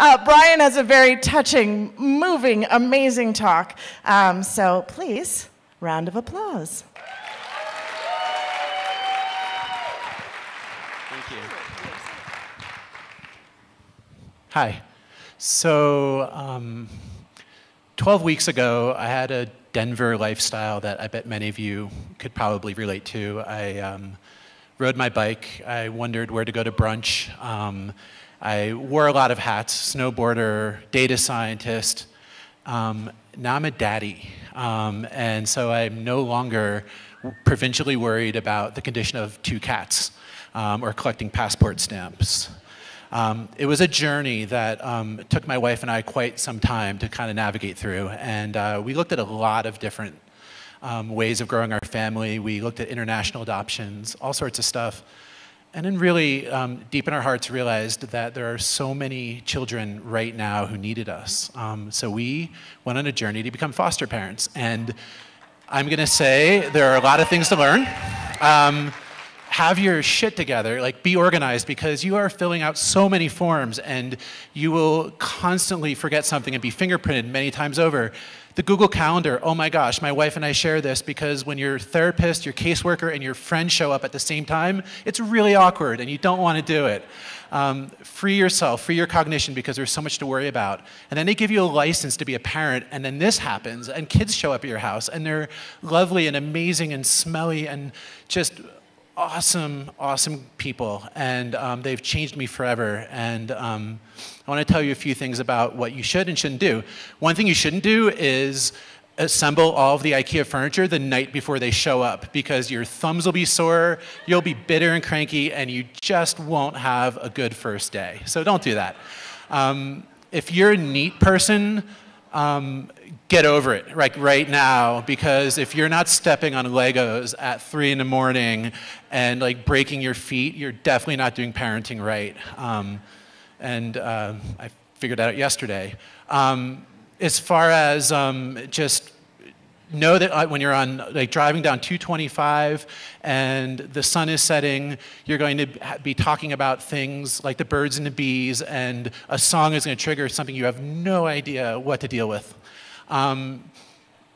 Uh, Brian has a very touching, moving, amazing talk. Um, so please, round of applause. Thank you. Hi. So, um, 12 weeks ago, I had a Denver lifestyle that I bet many of you could probably relate to. I um, rode my bike. I wondered where to go to brunch. Um, I wore a lot of hats, snowboarder, data scientist. Um, now I'm a daddy. Um, and so I'm no longer provincially worried about the condition of two cats um, or collecting passport stamps. Um, it was a journey that um, took my wife and I quite some time to kind of navigate through. And uh, we looked at a lot of different um, ways of growing our family. We looked at international adoptions, all sorts of stuff. And then really, um, deep in our hearts, realized that there are so many children right now who needed us. Um, so we went on a journey to become foster parents. And I'm going to say there are a lot of things to learn. Um, have your shit together, like be organized because you are filling out so many forms and you will constantly forget something and be fingerprinted many times over. The Google Calendar, oh my gosh, my wife and I share this because when your therapist, your caseworker, and your friend show up at the same time, it's really awkward and you don't want to do it. Um, free yourself, free your cognition because there's so much to worry about. And then they give you a license to be a parent, and then this happens, and kids show up at your house, and they're lovely and amazing and smelly and just awesome, awesome people, and um, they've changed me forever. And um, I want to tell you a few things about what you should and shouldn't do. One thing you shouldn't do is assemble all of the IKEA furniture the night before they show up because your thumbs will be sore, you'll be bitter and cranky, and you just won't have a good first day. So don't do that. Um, if you're a neat person, um, get over it like right now because if you're not stepping on legos at three in the morning and like breaking your feet you're definitely not doing parenting right. Um, and uh, i figured that out yesterday. Um, as far as um, just know that when you're on like driving down 225 and the sun is setting you're going to be talking about things like the birds and the bees and a song is going to trigger something you have no idea what to deal with um,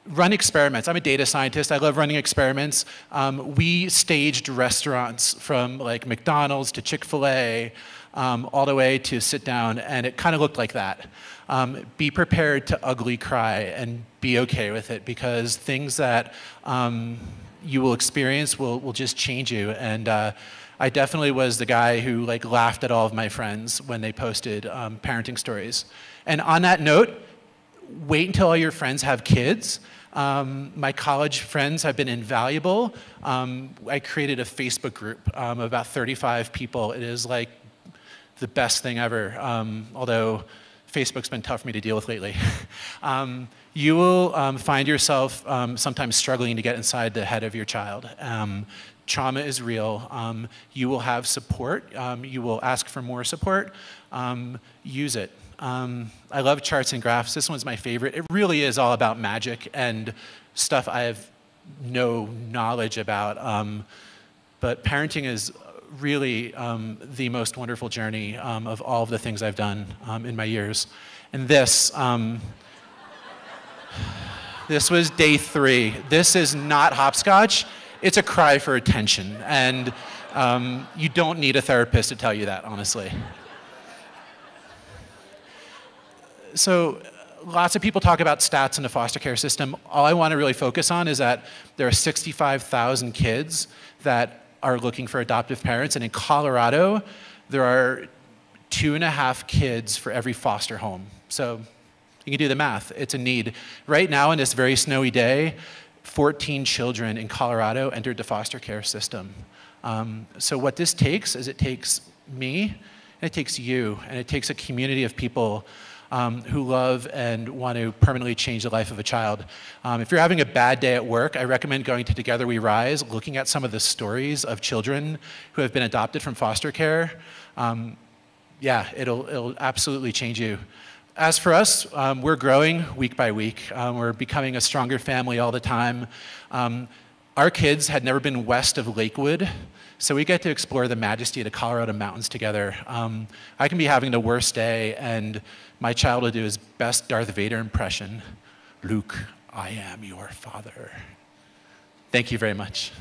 run experiments. I'm a data scientist. I love running experiments. Um, we staged restaurants from like McDonald's to Chick-fil-A um, all the way to sit down, and it kind of looked like that. Um, be prepared to ugly cry and be okay with it because things that um, you will experience will, will just change you. And uh, I definitely was the guy who like laughed at all of my friends when they posted um, parenting stories. And on that note, wait until all your friends have kids. Um, my college friends have been invaluable. Um, I created a Facebook group um, about 35 people. It is like the best thing ever, um, although Facebook's been tough for me to deal with lately. Um, you will um, find yourself sometimes struggling to get inside the head of your child. trauma is real. you will have support. you will ask for more support. use it. Um, I love charts and graphs. This one's my favorite. It really is all about magic and stuff I have no knowledge about. Um, but parenting is really um, the most wonderful journey um, of all of the things I've done um, in my years. And this, um, this was day three. This is not hopscotch. It's a cry for attention. And you don't need a therapist to tell you that, honestly. so lots of people talk about stats in the foster care system. All I want to really focus on is that there are 65,000 kids that are looking for adoptive parents, and in Colorado, there are two and a half kids for every foster home. So you can do the math, it's a need. Right now, on this very snowy day, 14 children in Colorado entered the foster care system. Um, so what this takes is it takes me, and it takes you, and it takes a community of people um, who love and want to permanently change the life of a child. Um, if you're having a bad day at work, I recommend going to Together We Rise, looking at some of the stories of children who have been adopted from foster care. Um, yeah, it'll, it'll absolutely change you. As for us, um, we're growing week by week. Um, we're becoming a stronger family all the time. Our kids had never been west of Lakewood, so we get to explore the majesty of the Colorado mountains together. Um, I can be having the worst day, and my child will do his best Darth Vader impression Luke, I am your father. Thank you very much.